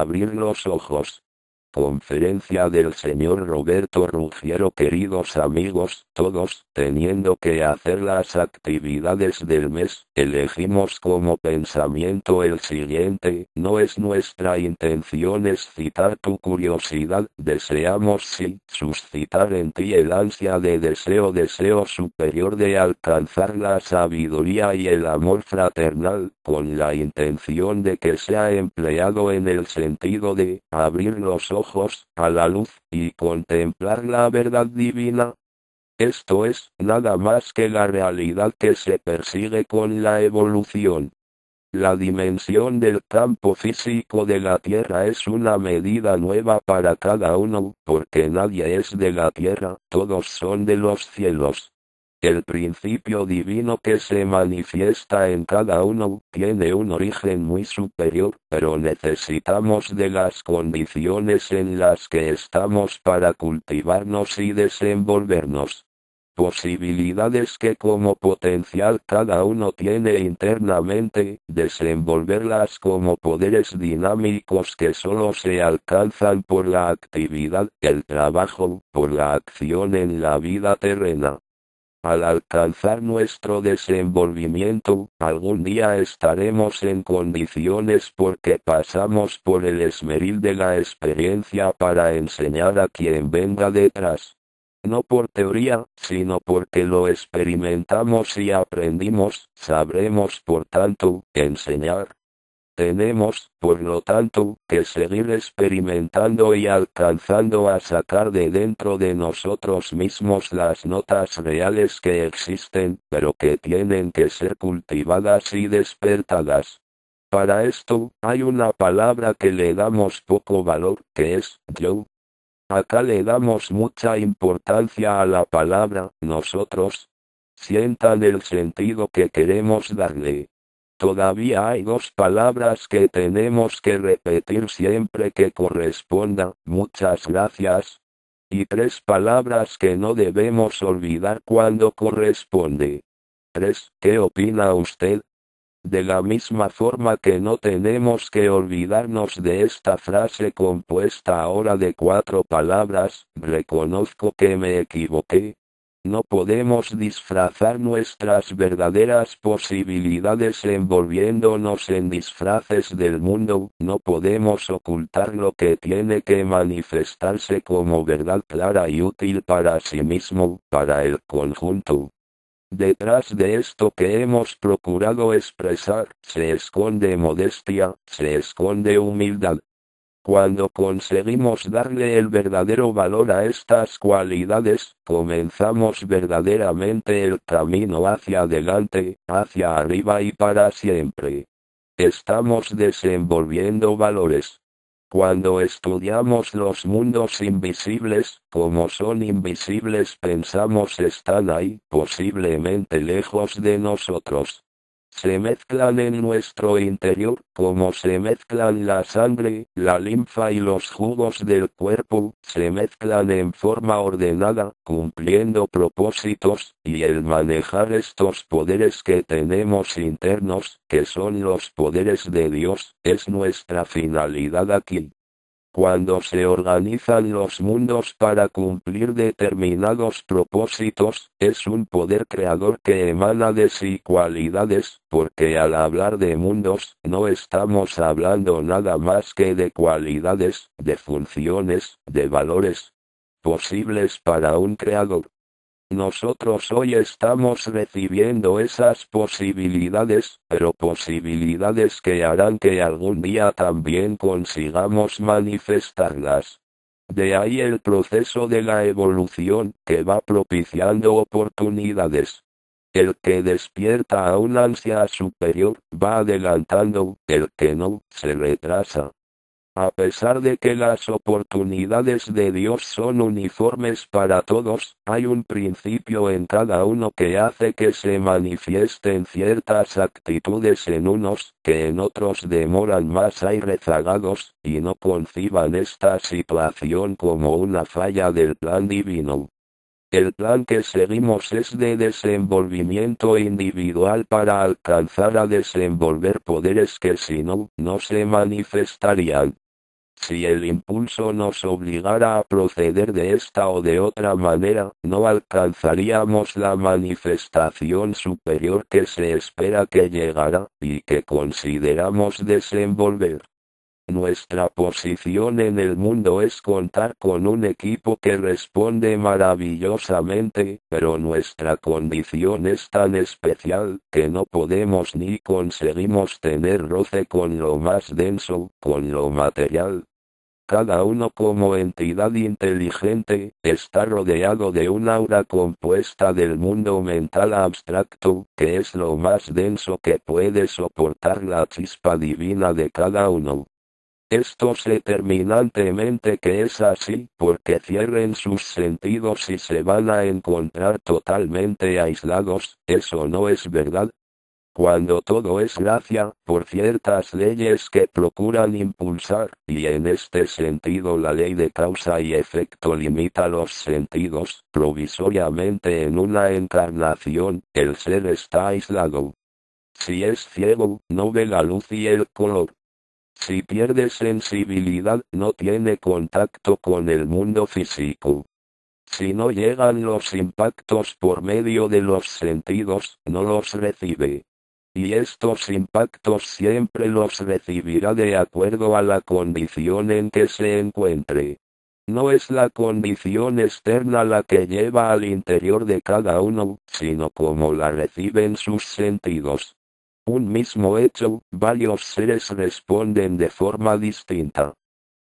abrir los ojos. Conferencia del señor Roberto Ruggiero Queridos amigos, todos, teniendo que hacer las actividades del mes, elegimos como pensamiento el siguiente, no es nuestra intención excitar tu curiosidad, deseamos sí, suscitar en ti el ansia de deseo deseo superior de alcanzar la sabiduría y el amor fraternal, con la intención de que sea empleado en el sentido de abrir los ojos a la luz, y contemplar la verdad divina. Esto es, nada más que la realidad que se persigue con la evolución. La dimensión del campo físico de la Tierra es una medida nueva para cada uno, porque nadie es de la Tierra, todos son de los cielos. El principio divino que se manifiesta en cada uno tiene un origen muy superior, pero necesitamos de las condiciones en las que estamos para cultivarnos y desenvolvernos. Posibilidades que como potencial cada uno tiene internamente, desenvolverlas como poderes dinámicos que solo se alcanzan por la actividad, el trabajo, por la acción en la vida terrena. Al alcanzar nuestro desenvolvimiento, algún día estaremos en condiciones porque pasamos por el esmeril de la experiencia para enseñar a quien venga detrás. No por teoría, sino porque lo experimentamos y aprendimos, sabremos por tanto, enseñar, tenemos, por lo tanto, que seguir experimentando y alcanzando a sacar de dentro de nosotros mismos las notas reales que existen, pero que tienen que ser cultivadas y despertadas. Para esto, hay una palabra que le damos poco valor, que es yo. Acá le damos mucha importancia a la palabra nosotros. Sientan el sentido que queremos darle. Todavía hay dos palabras que tenemos que repetir siempre que corresponda, muchas gracias. Y tres palabras que no debemos olvidar cuando corresponde. 3. ¿Qué opina usted? De la misma forma que no tenemos que olvidarnos de esta frase compuesta ahora de cuatro palabras, reconozco que me equivoqué, no podemos disfrazar nuestras verdaderas posibilidades envolviéndonos en disfraces del mundo, no podemos ocultar lo que tiene que manifestarse como verdad clara y útil para sí mismo, para el conjunto. Detrás de esto que hemos procurado expresar, se esconde modestia, se esconde humildad, cuando conseguimos darle el verdadero valor a estas cualidades, comenzamos verdaderamente el camino hacia adelante, hacia arriba y para siempre. Estamos desenvolviendo valores. Cuando estudiamos los mundos invisibles, como son invisibles pensamos están ahí, posiblemente lejos de nosotros se mezclan en nuestro interior, como se mezclan la sangre, la linfa y los jugos del cuerpo, se mezclan en forma ordenada, cumpliendo propósitos, y el manejar estos poderes que tenemos internos, que son los poderes de Dios, es nuestra finalidad aquí. Cuando se organizan los mundos para cumplir determinados propósitos, es un poder creador que emana de sí cualidades, porque al hablar de mundos, no estamos hablando nada más que de cualidades, de funciones, de valores posibles para un creador. Nosotros hoy estamos recibiendo esas posibilidades, pero posibilidades que harán que algún día también consigamos manifestarlas. De ahí el proceso de la evolución, que va propiciando oportunidades. El que despierta a un ansia superior, va adelantando, el que no, se retrasa. A pesar de que las oportunidades de Dios son uniformes para todos, hay un principio en cada uno que hace que se manifiesten ciertas actitudes en unos, que en otros demoran más hay rezagados, y no conciban esta situación como una falla del plan divino. El plan que seguimos es de desenvolvimiento individual para alcanzar a desenvolver poderes que si no, no se manifestarían. Si el impulso nos obligara a proceder de esta o de otra manera, no alcanzaríamos la manifestación superior que se espera que llegará, y que consideramos desenvolver. Nuestra posición en el mundo es contar con un equipo que responde maravillosamente, pero nuestra condición es tan especial que no podemos ni conseguimos tener roce con lo más denso, con lo material. Cada uno como entidad inteligente, está rodeado de un aura compuesta del mundo mental abstracto, que es lo más denso que puede soportar la chispa divina de cada uno. Esto sé terminantemente que es así, porque cierren sus sentidos y se van a encontrar totalmente aislados, eso no es verdad. Cuando todo es gracia, por ciertas leyes que procuran impulsar, y en este sentido la ley de causa y efecto limita los sentidos, provisoriamente en una encarnación, el ser está aislado. Si es ciego, no ve la luz y el color, si pierde sensibilidad, no tiene contacto con el mundo físico. Si no llegan los impactos por medio de los sentidos, no los recibe. Y estos impactos siempre los recibirá de acuerdo a la condición en que se encuentre. No es la condición externa la que lleva al interior de cada uno, sino como la reciben sus sentidos. Un mismo hecho, varios seres responden de forma distinta.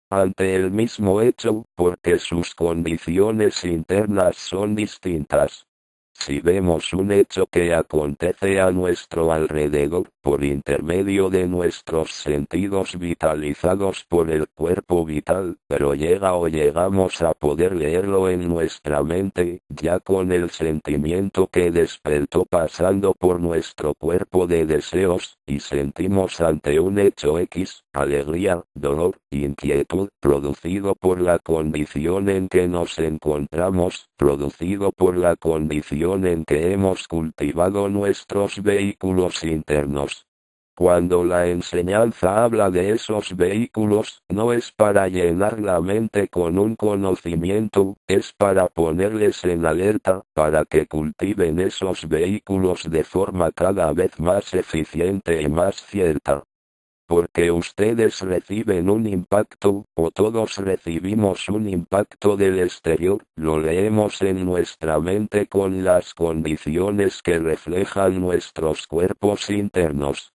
Ante el mismo hecho, porque sus condiciones internas son distintas. Si vemos un hecho que acontece a nuestro alrededor, por intermedio de nuestros sentidos vitalizados por el cuerpo vital, pero llega o llegamos a poder leerlo en nuestra mente, ya con el sentimiento que despertó pasando por nuestro cuerpo de deseos, y sentimos ante un hecho X, alegría, dolor, inquietud, producido por la condición en que nos encontramos, producido por la condición en que hemos cultivado nuestros vehículos internos. Cuando la enseñanza habla de esos vehículos, no es para llenar la mente con un conocimiento, es para ponerles en alerta, para que cultiven esos vehículos de forma cada vez más eficiente y más cierta porque ustedes reciben un impacto, o todos recibimos un impacto del exterior, lo leemos en nuestra mente con las condiciones que reflejan nuestros cuerpos internos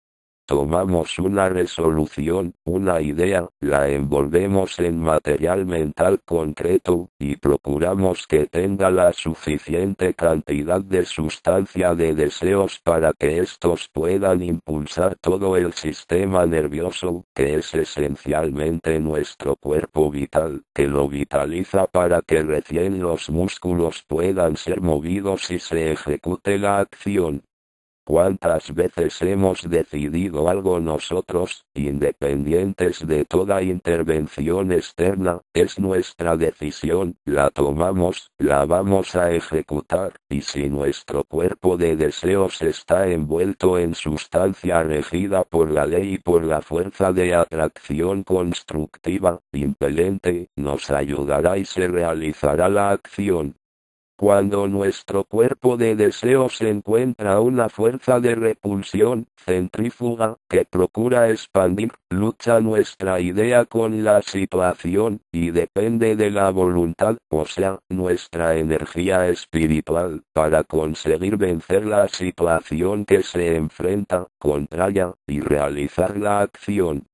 tomamos una resolución, una idea, la envolvemos en material mental concreto, y procuramos que tenga la suficiente cantidad de sustancia de deseos para que estos puedan impulsar todo el sistema nervioso, que es esencialmente nuestro cuerpo vital, que lo vitaliza para que recién los músculos puedan ser movidos y se ejecute la acción. ¿Cuántas veces hemos decidido algo nosotros, independientes de toda intervención externa? Es nuestra decisión, la tomamos, la vamos a ejecutar, y si nuestro cuerpo de deseos está envuelto en sustancia regida por la ley y por la fuerza de atracción constructiva, impelente, nos ayudará y se realizará la acción. Cuando nuestro cuerpo de deseos encuentra una fuerza de repulsión, centrífuga, que procura expandir, lucha nuestra idea con la situación, y depende de la voluntad, o sea, nuestra energía espiritual, para conseguir vencer la situación que se enfrenta, contraria, y realizar la acción.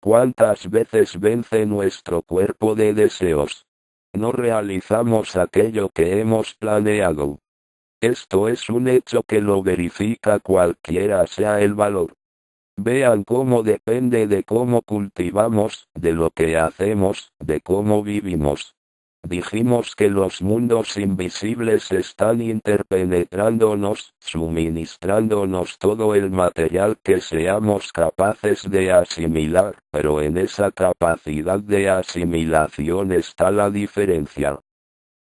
¿Cuántas veces vence nuestro cuerpo de deseos? No realizamos aquello que hemos planeado. Esto es un hecho que lo verifica cualquiera sea el valor. Vean cómo depende de cómo cultivamos, de lo que hacemos, de cómo vivimos. Dijimos que los mundos invisibles están interpenetrándonos, suministrándonos todo el material que seamos capaces de asimilar, pero en esa capacidad de asimilación está la diferencia.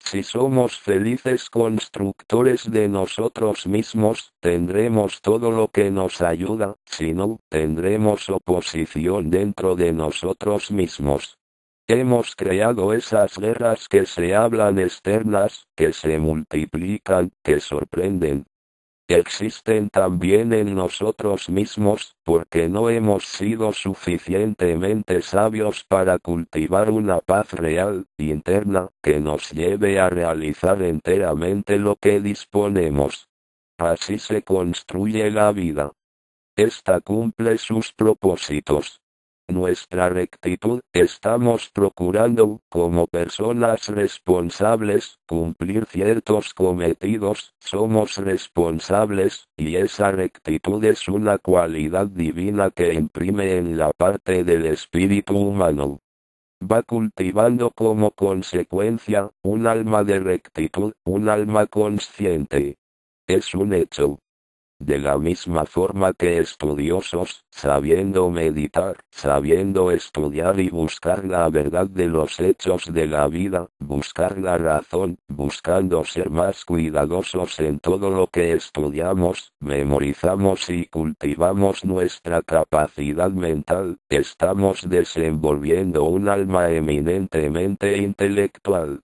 Si somos felices constructores de nosotros mismos, tendremos todo lo que nos ayuda, si no, tendremos oposición dentro de nosotros mismos. Hemos creado esas guerras que se hablan externas, que se multiplican, que sorprenden. Existen también en nosotros mismos, porque no hemos sido suficientemente sabios para cultivar una paz real, interna, que nos lleve a realizar enteramente lo que disponemos. Así se construye la vida. Esta cumple sus propósitos nuestra rectitud, estamos procurando, como personas responsables, cumplir ciertos cometidos, somos responsables, y esa rectitud es una cualidad divina que imprime en la parte del espíritu humano. Va cultivando como consecuencia, un alma de rectitud, un alma consciente. Es un hecho de la misma forma que estudiosos, sabiendo meditar, sabiendo estudiar y buscar la verdad de los hechos de la vida, buscar la razón, buscando ser más cuidadosos en todo lo que estudiamos, memorizamos y cultivamos nuestra capacidad mental, estamos desenvolviendo un alma eminentemente intelectual,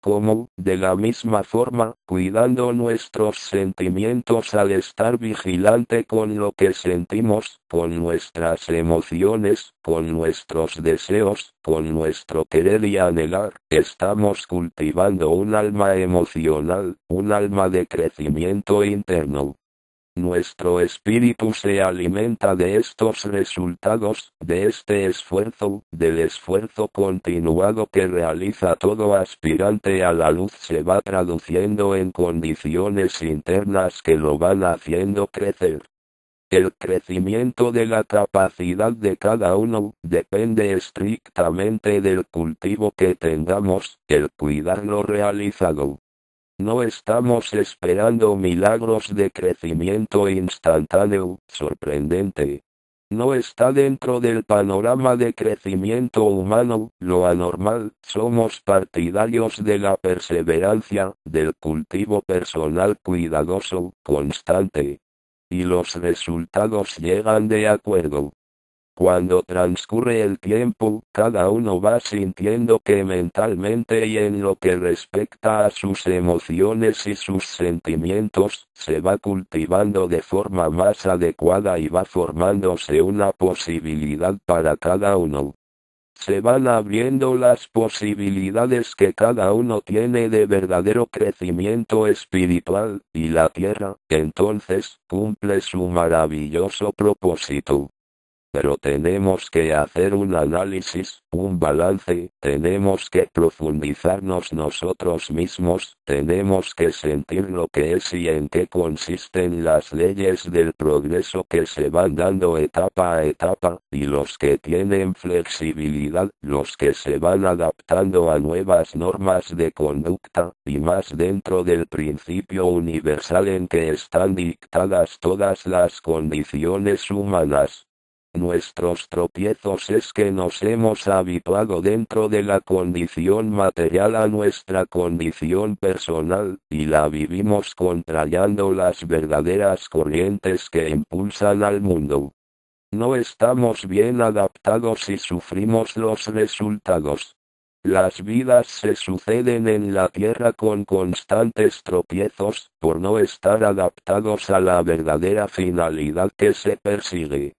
como, de la misma forma, cuidando nuestros sentimientos al estar vigilante con lo que sentimos, con nuestras emociones, con nuestros deseos, con nuestro querer y anhelar, estamos cultivando un alma emocional, un alma de crecimiento interno. Nuestro espíritu se alimenta de estos resultados, de este esfuerzo, del esfuerzo continuado que realiza todo aspirante a la luz se va traduciendo en condiciones internas que lo van haciendo crecer. El crecimiento de la capacidad de cada uno depende estrictamente del cultivo que tengamos, el cuidar lo realizado. No estamos esperando milagros de crecimiento instantáneo, sorprendente. No está dentro del panorama de crecimiento humano, lo anormal, somos partidarios de la perseverancia, del cultivo personal cuidadoso, constante. Y los resultados llegan de acuerdo. Cuando transcurre el tiempo, cada uno va sintiendo que mentalmente y en lo que respecta a sus emociones y sus sentimientos, se va cultivando de forma más adecuada y va formándose una posibilidad para cada uno. Se van abriendo las posibilidades que cada uno tiene de verdadero crecimiento espiritual, y la tierra, entonces, cumple su maravilloso propósito. Pero tenemos que hacer un análisis, un balance, tenemos que profundizarnos nosotros mismos, tenemos que sentir lo que es y en qué consisten las leyes del progreso que se van dando etapa a etapa, y los que tienen flexibilidad, los que se van adaptando a nuevas normas de conducta, y más dentro del principio universal en que están dictadas todas las condiciones humanas. Nuestros tropiezos es que nos hemos habituado dentro de la condición material a nuestra condición personal, y la vivimos contrayendo las verdaderas corrientes que impulsan al mundo. No estamos bien adaptados y sufrimos los resultados. Las vidas se suceden en la tierra con constantes tropiezos, por no estar adaptados a la verdadera finalidad que se persigue.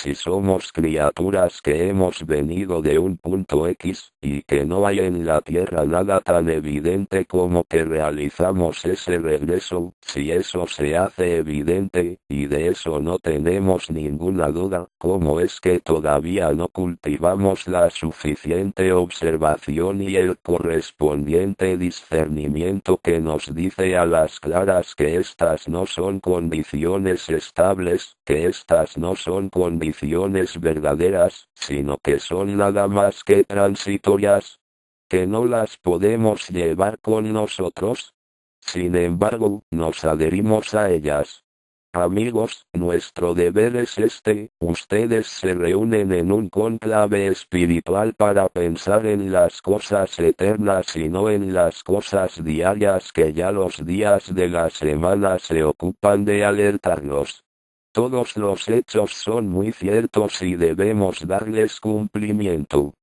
Si somos criaturas que hemos venido de un punto X, y que no hay en la Tierra nada tan evidente como que realizamos ese regreso, si eso se hace evidente, y de eso no tenemos ninguna duda, ¿cómo es que todavía no cultivamos la suficiente observación y el correspondiente discernimiento que nos dice a las claras que estas no son condiciones estables, que estas no son condiciones verdaderas, sino que son nada más que transitorias, que no las podemos llevar con nosotros. Sin embargo, nos adherimos a ellas. Amigos, nuestro deber es este, ustedes se reúnen en un conclave espiritual para pensar en las cosas eternas y no en las cosas diarias que ya los días de la semana se ocupan de alertarnos. Todos los hechos son muy ciertos y debemos darles cumplimiento.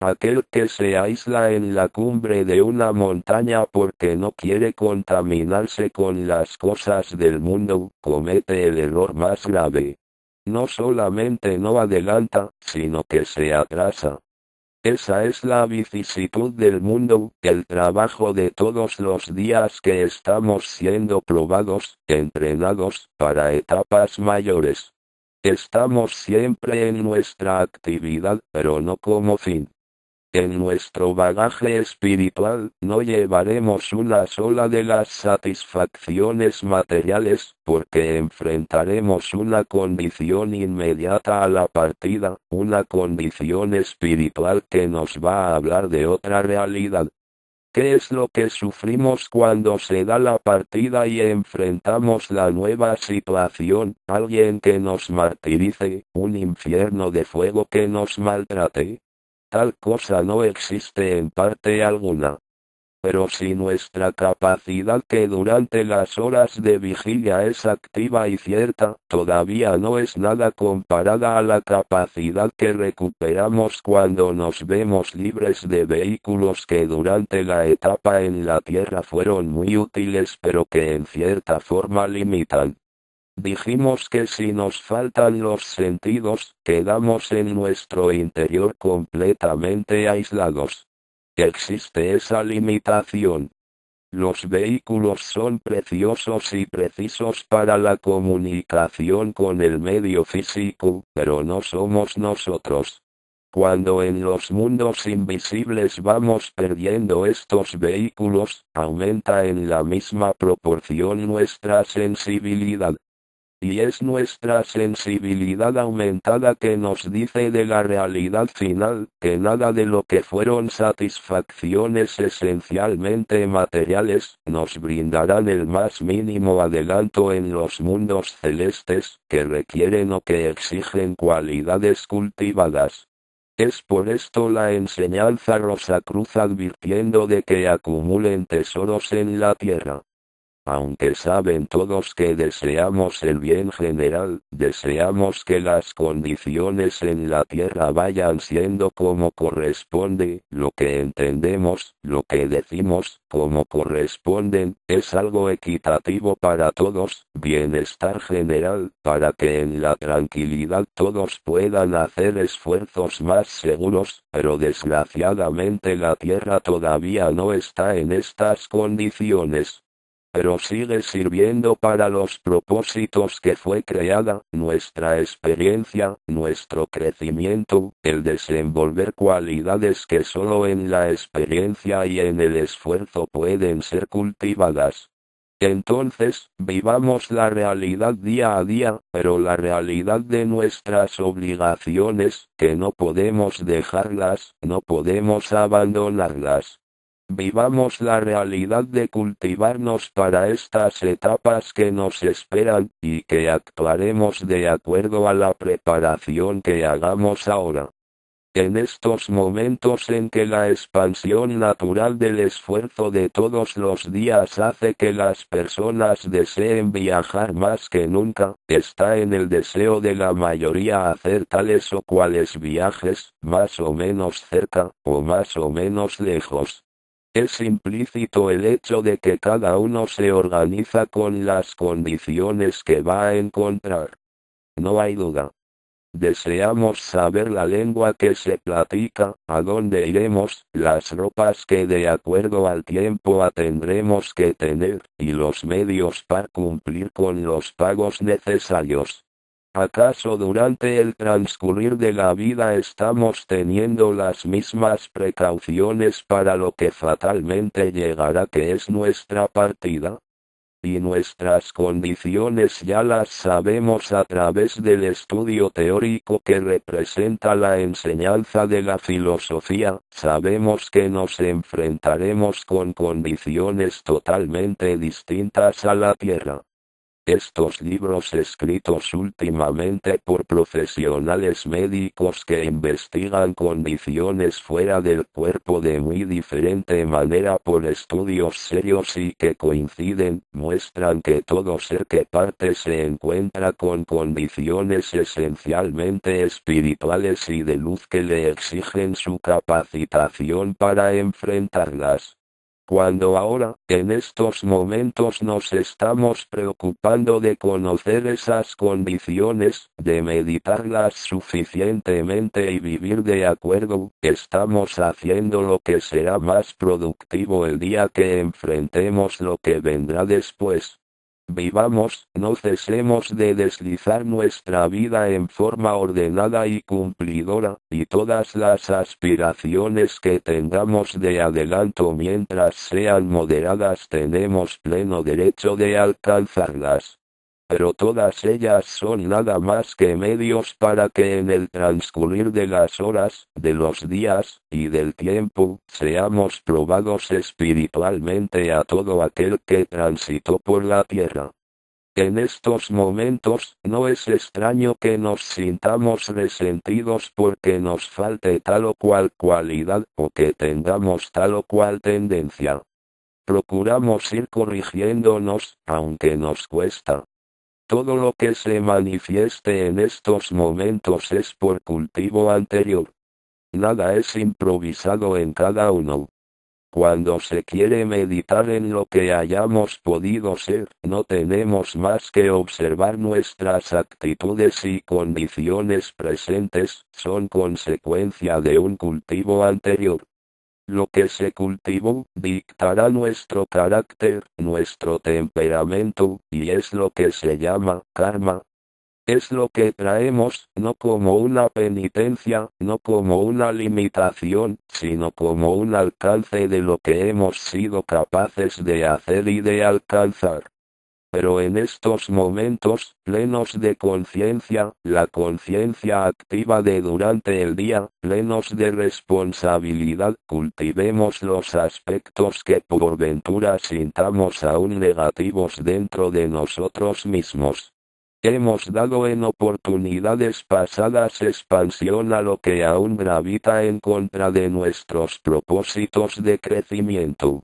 Aquel que se aísla en la cumbre de una montaña porque no quiere contaminarse con las cosas del mundo, comete el error más grave. No solamente no adelanta, sino que se atrasa. Esa es la vicisitud del mundo, el trabajo de todos los días que estamos siendo probados, entrenados, para etapas mayores. Estamos siempre en nuestra actividad, pero no como fin. En nuestro bagaje espiritual no llevaremos una sola de las satisfacciones materiales, porque enfrentaremos una condición inmediata a la partida, una condición espiritual que nos va a hablar de otra realidad. ¿Qué es lo que sufrimos cuando se da la partida y enfrentamos la nueva situación? Alguien que nos martirice, un infierno de fuego que nos maltrate, Tal cosa no existe en parte alguna. Pero si nuestra capacidad que durante las horas de vigilia es activa y cierta, todavía no es nada comparada a la capacidad que recuperamos cuando nos vemos libres de vehículos que durante la etapa en la Tierra fueron muy útiles pero que en cierta forma limitan. Dijimos que si nos faltan los sentidos, quedamos en nuestro interior completamente aislados. Existe esa limitación. Los vehículos son preciosos y precisos para la comunicación con el medio físico, pero no somos nosotros. Cuando en los mundos invisibles vamos perdiendo estos vehículos, aumenta en la misma proporción nuestra sensibilidad. Y es nuestra sensibilidad aumentada que nos dice de la realidad final, que nada de lo que fueron satisfacciones esencialmente materiales, nos brindarán el más mínimo adelanto en los mundos celestes, que requieren o que exigen cualidades cultivadas. Es por esto la enseñanza Rosacruz advirtiendo de que acumulen tesoros en la tierra. Aunque saben todos que deseamos el bien general, deseamos que las condiciones en la tierra vayan siendo como corresponde, lo que entendemos, lo que decimos, como corresponden, es algo equitativo para todos, bienestar general, para que en la tranquilidad todos puedan hacer esfuerzos más seguros, pero desgraciadamente la tierra todavía no está en estas condiciones pero sigue sirviendo para los propósitos que fue creada, nuestra experiencia, nuestro crecimiento, el desenvolver cualidades que solo en la experiencia y en el esfuerzo pueden ser cultivadas. Entonces, vivamos la realidad día a día, pero la realidad de nuestras obligaciones, que no podemos dejarlas, no podemos abandonarlas. Vivamos la realidad de cultivarnos para estas etapas que nos esperan, y que actuaremos de acuerdo a la preparación que hagamos ahora. En estos momentos en que la expansión natural del esfuerzo de todos los días hace que las personas deseen viajar más que nunca, está en el deseo de la mayoría hacer tales o cuales viajes, más o menos cerca, o más o menos lejos. Es implícito el hecho de que cada uno se organiza con las condiciones que va a encontrar. No hay duda. Deseamos saber la lengua que se platica, a dónde iremos, las ropas que de acuerdo al tiempo tendremos que tener, y los medios para cumplir con los pagos necesarios. ¿Acaso durante el transcurrir de la vida estamos teniendo las mismas precauciones para lo que fatalmente llegará que es nuestra partida? Y nuestras condiciones ya las sabemos a través del estudio teórico que representa la enseñanza de la filosofía, sabemos que nos enfrentaremos con condiciones totalmente distintas a la Tierra. Estos libros escritos últimamente por profesionales médicos que investigan condiciones fuera del cuerpo de muy diferente manera por estudios serios y que coinciden, muestran que todo ser que parte se encuentra con condiciones esencialmente espirituales y de luz que le exigen su capacitación para enfrentarlas. Cuando ahora, en estos momentos nos estamos preocupando de conocer esas condiciones, de meditarlas suficientemente y vivir de acuerdo, estamos haciendo lo que será más productivo el día que enfrentemos lo que vendrá después. Vivamos, no cesemos de deslizar nuestra vida en forma ordenada y cumplidora, y todas las aspiraciones que tengamos de adelanto mientras sean moderadas tenemos pleno derecho de alcanzarlas pero todas ellas son nada más que medios para que en el transcurrir de las horas, de los días, y del tiempo, seamos probados espiritualmente a todo aquel que transitó por la tierra. En estos momentos, no es extraño que nos sintamos resentidos porque nos falte tal o cual cualidad o que tengamos tal o cual tendencia. Procuramos ir corrigiéndonos, aunque nos cuesta. Todo lo que se manifieste en estos momentos es por cultivo anterior. Nada es improvisado en cada uno. Cuando se quiere meditar en lo que hayamos podido ser, no tenemos más que observar nuestras actitudes y condiciones presentes, son consecuencia de un cultivo anterior. Lo que se cultivó dictará nuestro carácter, nuestro temperamento, y es lo que se llama karma. Es lo que traemos, no como una penitencia, no como una limitación, sino como un alcance de lo que hemos sido capaces de hacer y de alcanzar. Pero en estos momentos, plenos de conciencia, la conciencia activa de durante el día, plenos de responsabilidad, cultivemos los aspectos que por ventura sintamos aún negativos dentro de nosotros mismos. Hemos dado en oportunidades pasadas expansión a lo que aún gravita en contra de nuestros propósitos de crecimiento.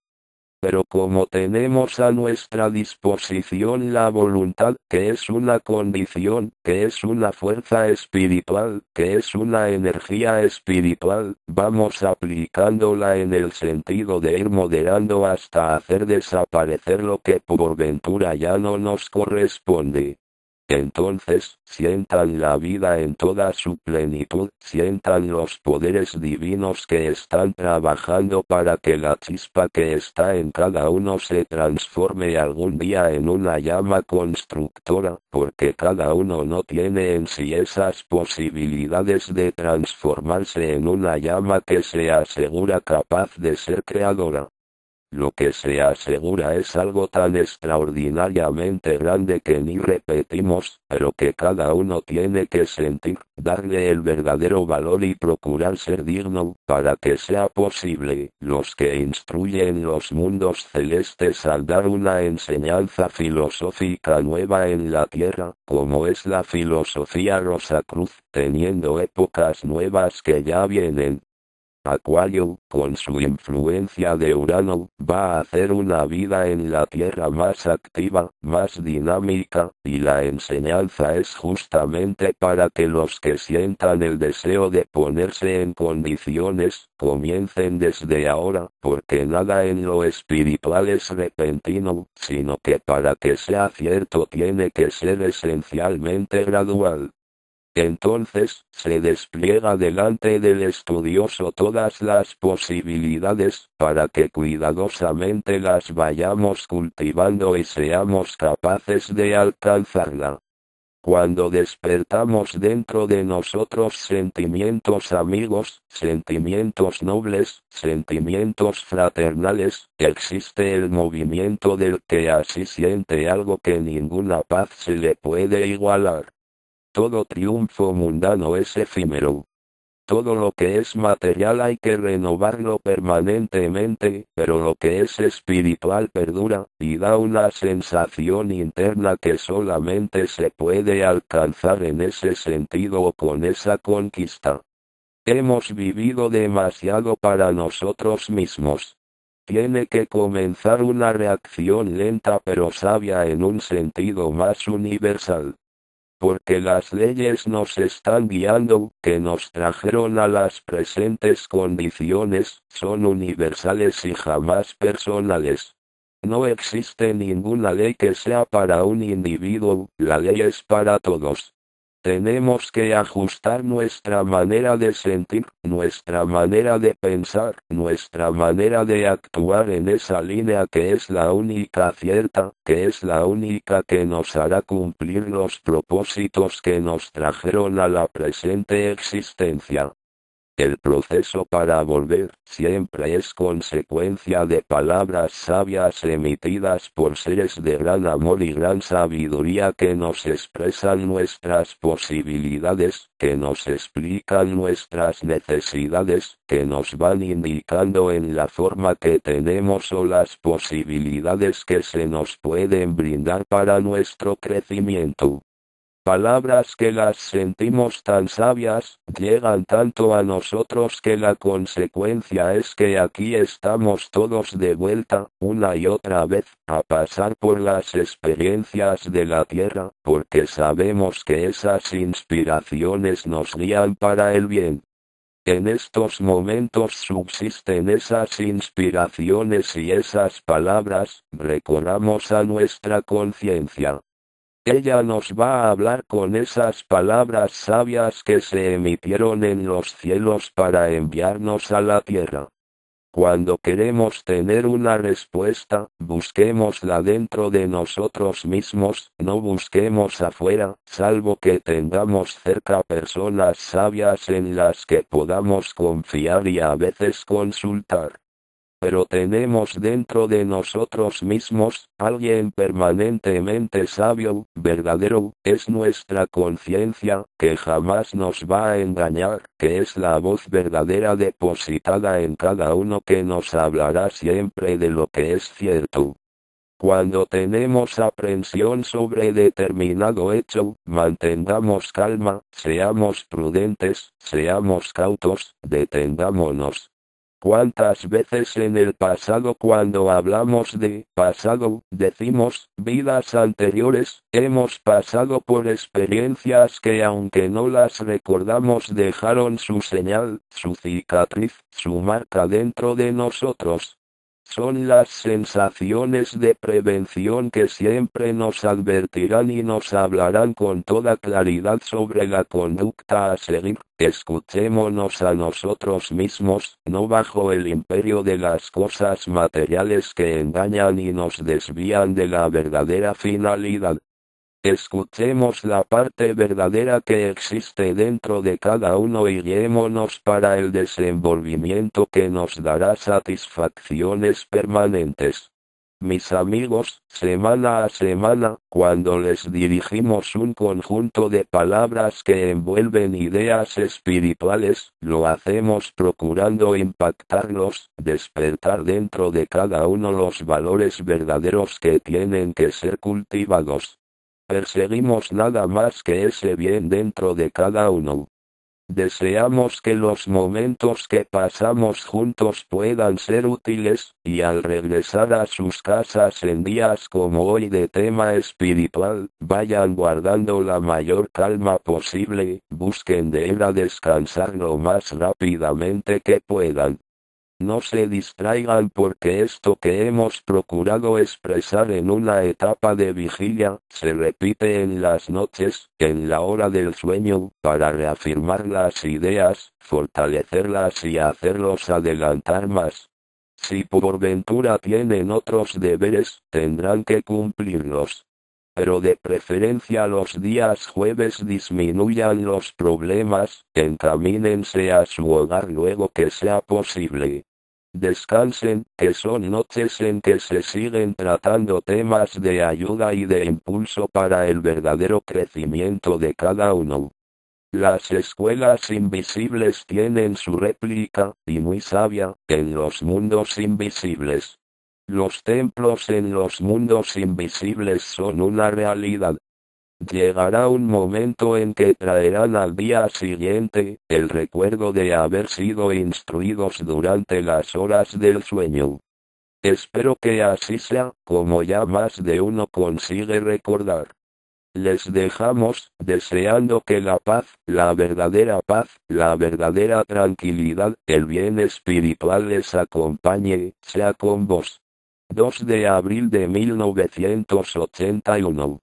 Pero como tenemos a nuestra disposición la voluntad, que es una condición, que es una fuerza espiritual, que es una energía espiritual, vamos aplicándola en el sentido de ir moderando hasta hacer desaparecer lo que por ventura ya no nos corresponde. Entonces, sientan la vida en toda su plenitud, sientan los poderes divinos que están trabajando para que la chispa que está en cada uno se transforme algún día en una llama constructora, porque cada uno no tiene en sí esas posibilidades de transformarse en una llama que se asegura capaz de ser creadora. Lo que se asegura es algo tan extraordinariamente grande que ni repetimos, pero que cada uno tiene que sentir, darle el verdadero valor y procurar ser digno, para que sea posible. Los que instruyen los mundos celestes al dar una enseñanza filosófica nueva en la tierra, como es la filosofía Rosacruz, teniendo épocas nuevas que ya vienen, Acuario, con su influencia de Urano, va a hacer una vida en la Tierra más activa, más dinámica, y la enseñanza es justamente para que los que sientan el deseo de ponerse en condiciones, comiencen desde ahora, porque nada en lo espiritual es repentino, sino que para que sea cierto tiene que ser esencialmente gradual. Entonces, se despliega delante del estudioso todas las posibilidades, para que cuidadosamente las vayamos cultivando y seamos capaces de alcanzarla. Cuando despertamos dentro de nosotros sentimientos amigos, sentimientos nobles, sentimientos fraternales, existe el movimiento del que así siente algo que ninguna paz se le puede igualar. Todo triunfo mundano es efímero. todo lo que es material hay que renovarlo permanentemente, pero lo que es espiritual perdura, y da una sensación interna que solamente se puede alcanzar en ese sentido o con esa conquista. Hemos vivido demasiado para nosotros mismos. Tiene que comenzar una reacción lenta pero sabia en un sentido más universal porque las leyes nos están guiando, que nos trajeron a las presentes condiciones, son universales y jamás personales. No existe ninguna ley que sea para un individuo, la ley es para todos. Tenemos que ajustar nuestra manera de sentir, nuestra manera de pensar, nuestra manera de actuar en esa línea que es la única cierta, que es la única que nos hará cumplir los propósitos que nos trajeron a la presente existencia. El proceso para volver siempre es consecuencia de palabras sabias emitidas por seres de gran amor y gran sabiduría que nos expresan nuestras posibilidades, que nos explican nuestras necesidades, que nos van indicando en la forma que tenemos o las posibilidades que se nos pueden brindar para nuestro crecimiento palabras que las sentimos tan sabias, llegan tanto a nosotros que la consecuencia es que aquí estamos todos de vuelta, una y otra vez, a pasar por las experiencias de la tierra, porque sabemos que esas inspiraciones nos guían para el bien. En estos momentos subsisten esas inspiraciones y esas palabras, recorramos a nuestra conciencia. Ella nos va a hablar con esas palabras sabias que se emitieron en los cielos para enviarnos a la tierra. Cuando queremos tener una respuesta, busquémosla dentro de nosotros mismos, no busquemos afuera, salvo que tengamos cerca personas sabias en las que podamos confiar y a veces consultar pero tenemos dentro de nosotros mismos, alguien permanentemente sabio, verdadero, es nuestra conciencia, que jamás nos va a engañar, que es la voz verdadera depositada en cada uno que nos hablará siempre de lo que es cierto. Cuando tenemos aprensión sobre determinado hecho, mantengamos calma, seamos prudentes, seamos cautos, detengámonos, ¿Cuántas veces en el pasado cuando hablamos de pasado, decimos, vidas anteriores, hemos pasado por experiencias que aunque no las recordamos dejaron su señal, su cicatriz, su marca dentro de nosotros? Son las sensaciones de prevención que siempre nos advertirán y nos hablarán con toda claridad sobre la conducta a seguir. Escuchémonos a nosotros mismos, no bajo el imperio de las cosas materiales que engañan y nos desvían de la verdadera finalidad. Escuchemos la parte verdadera que existe dentro de cada uno y guiémonos para el desenvolvimiento que nos dará satisfacciones permanentes. Mis amigos, semana a semana, cuando les dirigimos un conjunto de palabras que envuelven ideas espirituales, lo hacemos procurando impactarlos, despertar dentro de cada uno los valores verdaderos que tienen que ser cultivados. Perseguimos nada más que ese bien dentro de cada uno. Deseamos que los momentos que pasamos juntos puedan ser útiles, y al regresar a sus casas en días como hoy de tema espiritual, vayan guardando la mayor calma posible, busquen de él a descansar lo más rápidamente que puedan. No se distraigan porque esto que hemos procurado expresar en una etapa de vigilia, se repite en las noches, en la hora del sueño, para reafirmar las ideas, fortalecerlas y hacerlos adelantar más. Si por ventura tienen otros deberes, tendrán que cumplirlos pero de preferencia los días jueves disminuyan los problemas, encamínense a su hogar luego que sea posible. Descansen, que son noches en que se siguen tratando temas de ayuda y de impulso para el verdadero crecimiento de cada uno. Las escuelas invisibles tienen su réplica, y muy sabia, en los mundos invisibles. Los templos en los mundos invisibles son una realidad. Llegará un momento en que traerán al día siguiente, el recuerdo de haber sido instruidos durante las horas del sueño. Espero que así sea, como ya más de uno consigue recordar. Les dejamos, deseando que la paz, la verdadera paz, la verdadera tranquilidad, el bien espiritual les acompañe, sea con vos. 2 de abril de 1981